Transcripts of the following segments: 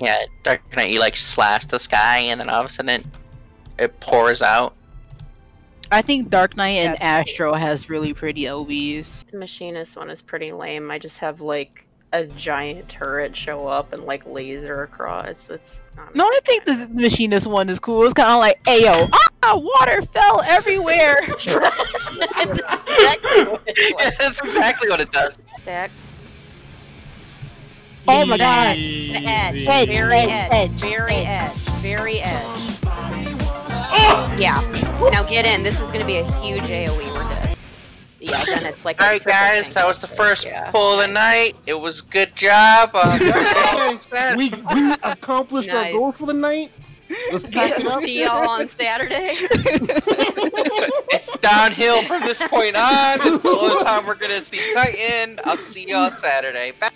Yeah, Dark Knight, you like slash the sky and then all of a sudden it, it pours out. I think Dark Knight and That's- Astro has really pretty LBs. The machinist one is pretty lame. I just have like a giant turret show up and like laser across. It's No, I think the machinist one is cool. It's kind of like, ayo, ah, water fell everywhere. exactly what it. That's exactly what it does. Stack. Oh my god. The edge. Easy. Edge, Very edge, edge. edge, Very edge. edge. Very edge. Yeah. Now get in. This is gonna be a huge AoE. We're dead. Yeah, then it's like. Alright guys, sync that was the first yeah. pull of the night. It was good job. Uh, we we accomplished Nice. our goal for the night. Let's pack it up. See y'all on Saturday. it's downhill from this point on. This is the only time we're gonna see Titan. I'll see you on Saturday. Bye.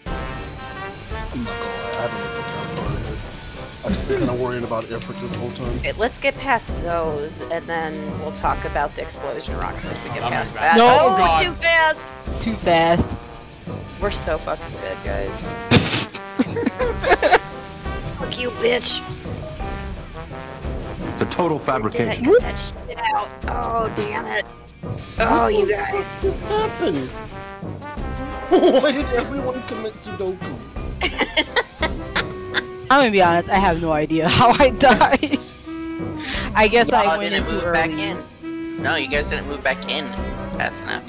Just been kind of worrying about effort this whole time. Okay, let's get past those, and then we'll talk about the explosion rocks if we get that past that. No. oh, Oh, God. too fast. Too fast. We're so fucking good, guys. Fuck you, bitch. It's a total Did I fabrication. cut that shit out? Oh, damn it. Oh, you guys. What happened? Why did everyone commit Sudoku? I'm gonna be honest, I have no idea how I died. I guess I Y'all went in didn't move early. back in. No, you guys didn't move back in fast enough.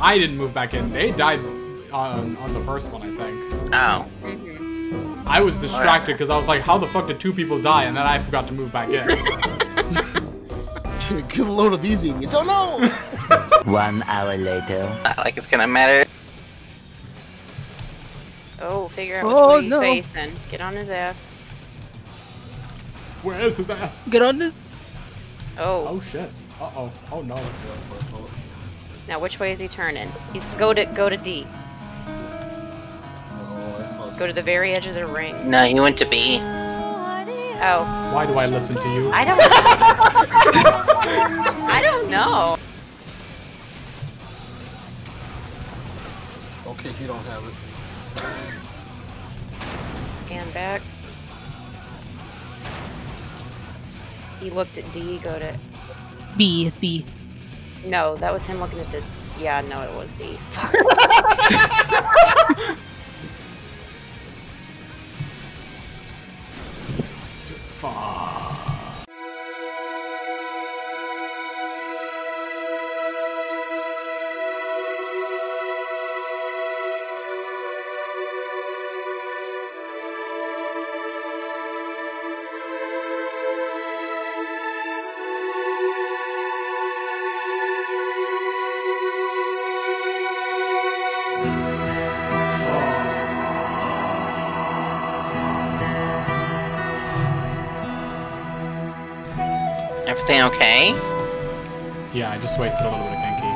I didn't move back in. They died on, on the first one, I think. Oh. Mhm. I was distracted because I was like, how the fuck did two people die? And then I forgot to move back in. Get a load of these idiots. Oh no! One hour later. Not like it's gonna matter. Oh, figure out which Oh, way he's no. facing. Get on his ass. Where is his ass? Get on this. Oh, Oh shit. Uh oh. Oh no. now which way is he turning? He's go to go to D. Oh, I saw Go to the very edge of the ring. No, he went to B. Oh, Why do I listen to you? I don't. Know. I don't know. Okay, you don't have it. And back. He looked at D. Go to. B, it's B. No, that was him looking at the. Yeah, no, it was B. Fuck. Everything okay? Yeah, I just wasted a little bit of Kenki.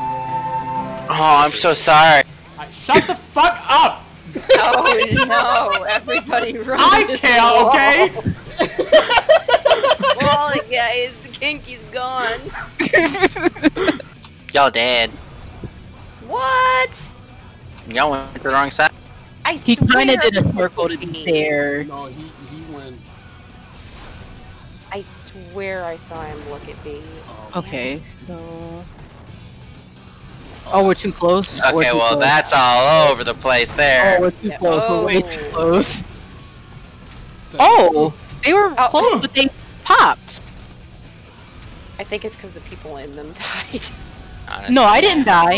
Oh, I'm so sorry. I, shut the fuck up! Oh no! Everybody run! I to the care, wall. okay? Wall, guys. The kinky's gone. Y'all dead. What? Y'all went to the wrong side. I He swear kind of did a he circle to looked be fair. No, he he went. I swear I saw him look at me. Um, Okay, so. Oh, we're too close. We're Okay, too well, close. that's all over the place there. Oh, there. we're too Yeah. close. We're way too Oh. close. Oh, they were Oh. close, but they popped. I think it's because the people in them died. Honestly. No, I didn't die.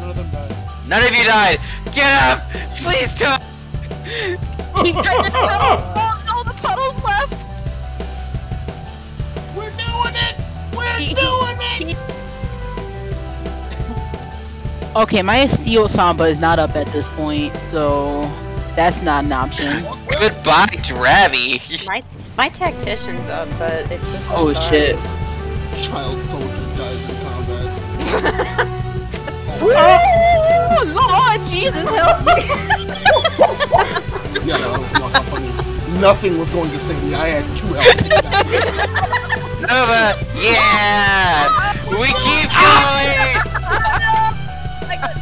None of them died. None of you died. Get up! Please don't. We're doing it. Okay, my Shield Samba is not up at this point, so that's not an option. Goodbye, Dravi. my my tactician's up, but it's the Oh shit. Child soldier dies in combat. Oh, Lord Jesus, help me! Yeah, that was not funny. Nothing was going to save me. I had two health. Nova, yeah! We keep oh, going! I got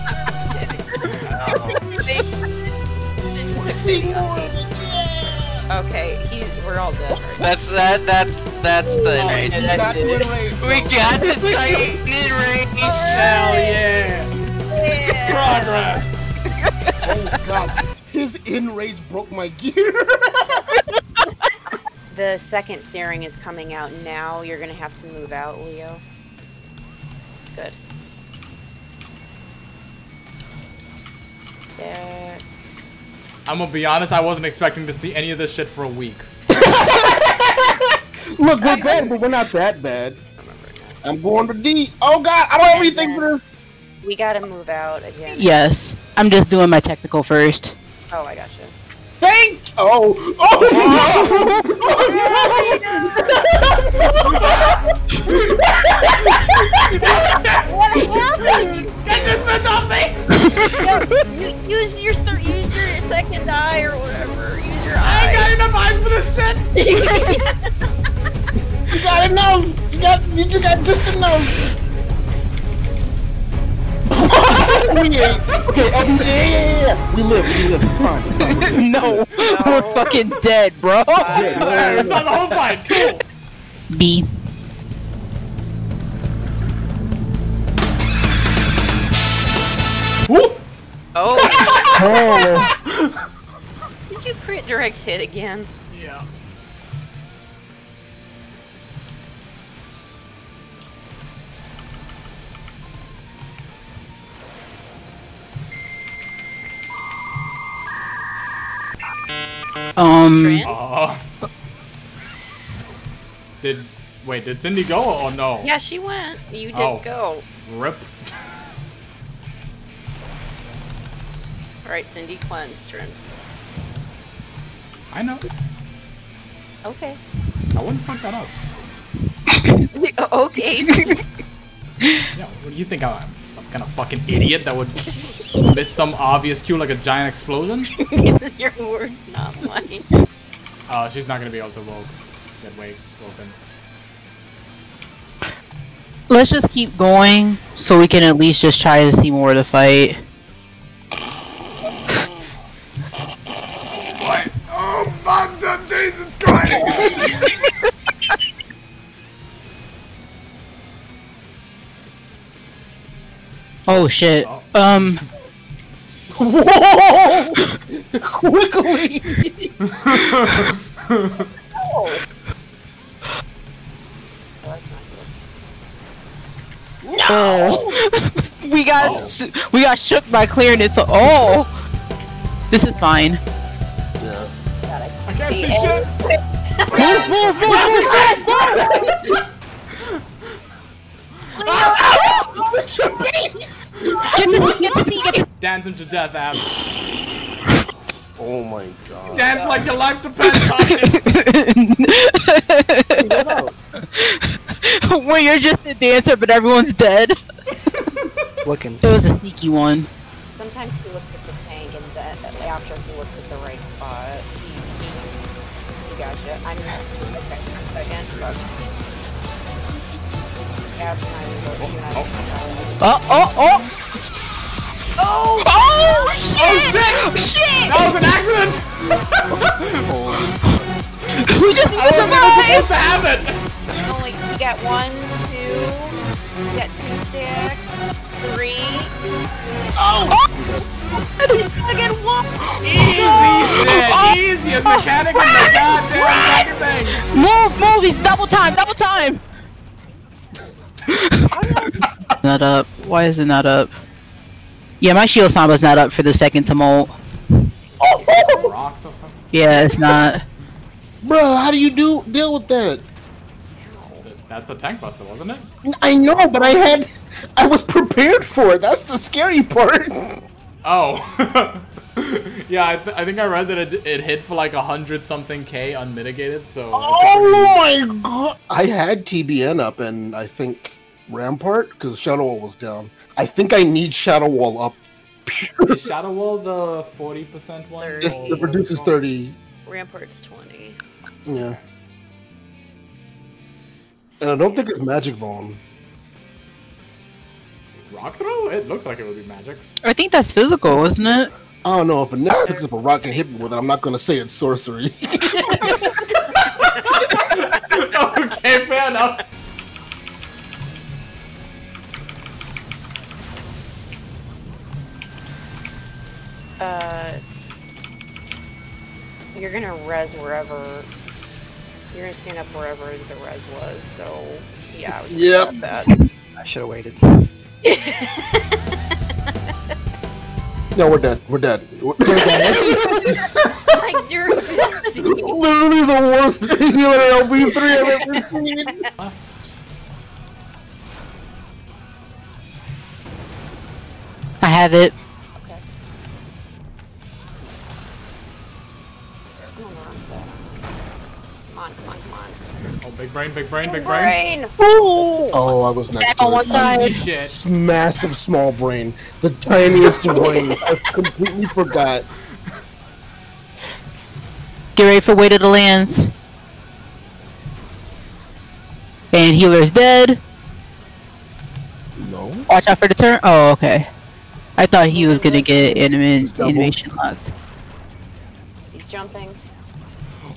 We're seeing more of it. Yeah. Okay, he, we're all dead right. That's that. That's that's the Oh, enrage. Got did you in range, We got the Titan enrage. Hell yeah! Progress! Oh god. His enrage broke my gear. The second searing is coming out now. You're gonna have to move out, Leo. Good. There. I'm gonna be honest, I wasn't expecting to see any of this shit for a week. Look, we're bad, but we're not that bad. I'm going to D. Oh god, I don't have anything for this. We gotta move out again. Yes. I'm just doing my technical first. Oh, I gotcha. Thank. Oh, oh. What happened? Get this bitch off me! You- use your thir- use your second eye or whatever. Use your I ain't got enough eyes for this shit! you got enough. You got. You just got just enough. Okay. Um, yeah, yeah, yeah, yeah. We live. We live. It's fine. It's fine. We're good. no, we're fucking dead, bro. Yeah, Alright, we saw the whole fight, cool! B. Whoop! Oh, Oh. did you crit direct hit again? Yeah. Um. Uh, did wait? Did Cindy go or no? Yeah, she went. You did Oh. go. Rip. All right, Cindy cleansed Trin. I know. Okay. I wouldn't fuck that up. okay. Yeah. What do you think I'm? Some kind of fucking idiot that would miss some obvious cue like a giant explosion? Your words, not mine. Uh, she's not gonna be able to woke. Get wake woken. Let's just keep going so we can at least just try to see more of the fight. What? Oh, Banta, Jesus Christ! Oh shit. Oh. Um. Whoa! Quickly. Oh. Oh. we got sh- we got shook by clearing it. So oh, this is fine. Yeah. I can't see shit! Move, move, move, move, move. Get to Dance him to death, Ab. Oh my god. Dance like your life depends on it! Where you're just a dancer, but everyone's dead. Looking. It was a sneaky one. Sometimes he looks at the tank and then after he looks at the right spot, he, he, he gotcha. I'm okay. A second. But... Abs and shit! Shit! That was an accident! We just need to I wasn't survive! supposed to have it! You only you got one, two, you got two stacks, three. Oh! oh! I get one! Easy shit! Oh! Easiest mechanic in the goddamn fucking thing! Move, move! He's double time, double time! not up. Why is it not up? Yeah, my shield samba's not up for the second tumult. Rocks? Yeah, it's not. Bro, how do you do deal with that? That's a tank buster, wasn't it? I know, but I had, I was prepared for it. That's the scary part. Oh. yeah, I, th I think I read that it, it hit for like a hundred something K unmitigated, so. Oh my god! I had TBN up and I think Rampart because Shadow Wall was down. I think I need Shadow Wall up. pretty- Is Shadow Wall the 40% one? Third. It's, or it reduces thirty. Rampart's 20. Yeah. And I don't think it's Magic Volume. Rock throw? It looks like it would be magic. I think that's physical, isn't it? I don't know if a nigga picks up a rock and hit me with it. I'm not gonna say it's sorcery. okay, fair enough. Uh, you're gonna res wherever. You're gonna stand up wherever the res was. So yeah, I was. gonna Yep. that. I should have waited. no, we're dead. We're dead. We're Like, you're- Literally the worst healer LB3 I've ever seen. I have it. Big brain, big brain, big brain. Brain! Oh, I was next Stack to on one side. Holy shit. Massive small brain. The tiniest brain. I completely forgot. Get ready for weight of the lands. And healer's dead. No. Watch out for the turn. Oh, okay. I thought he was gonna get anima- animation locked. He's jumping.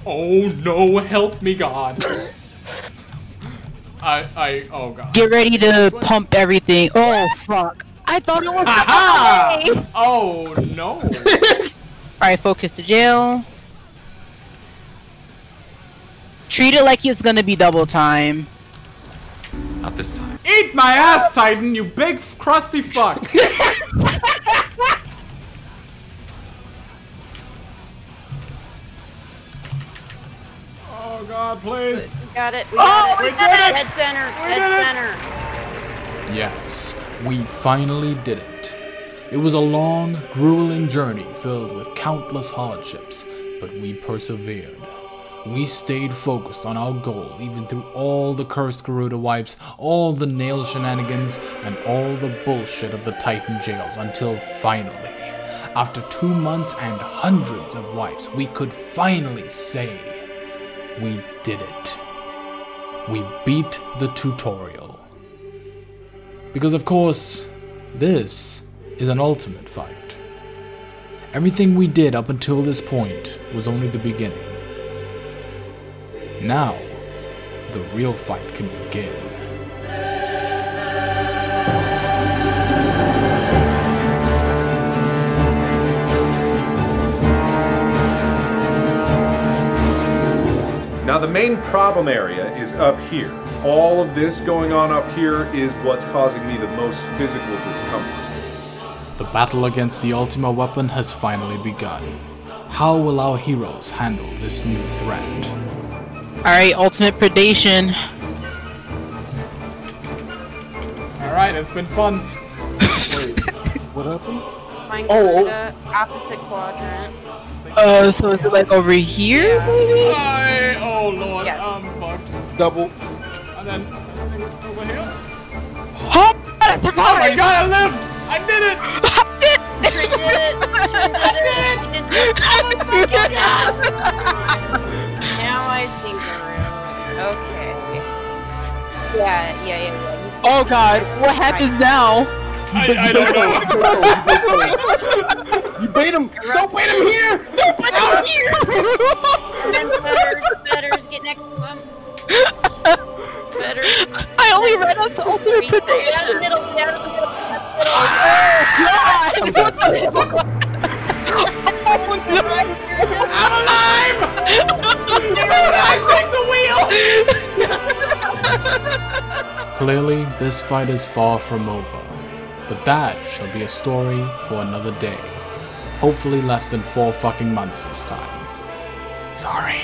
Oh no, help me God. I, I, oh God. Get ready to pump everything. Oh fuck! I thought it was. Aha! Oh no. Alright, focus to jail. Treat it like it's gonna be double time. Not this time. Eat my ass, Titan, you big crusty fuck. God, please. We got it. We Oh, got we it. did it! Dead center. We Dead did it! center. Yes, we finally did it. It was a long, grueling journey filled with countless hardships, but we persevered. We stayed focused on our goal even through all the cursed Garuda wipes, all the nail shenanigans, and all the bullshit of the Titan jails until finally, after two months and hundreds of wipes, we could finally say, we did it. We beat the tutorial. Because, of course, this is an ultimate fight. Everything we did up until this point was only the beginning. Now, the real fight can begin. The main problem area is up here. All of this going on up here is what's causing me the most physical discomfort. The battle against the Ultima weapon has finally begun. How will our heroes handle this new threat? Alright, ultimate predation. Alright, it's been fun. What happened? Find Oh, oh. the opposite quadrant. Uh, so is it like over here? Yeah. maybe? I, oh lord, Yeah. I'm fucked. Double. And then over here. Oh, I Oh my god, I lived! I did it! Trin did it. Trin did it. He did it. Now I see the rooms. Okay. Yeah, yeah, yeah, yeah. Oh god, what happens now? I, I don't know. You bait him. Don't bait him here. Don't bait him here. And Fetters, Fetters, get next to him. Fetters. I only ran out to ultimate Get out of the middle, get out of the middle. Get out of the middle. Oh, I'm alive! I take the wheel! Clearly, this fight is far from over. But that shall be a story for another day. Hopefully less than four fucking months this time. Sorry.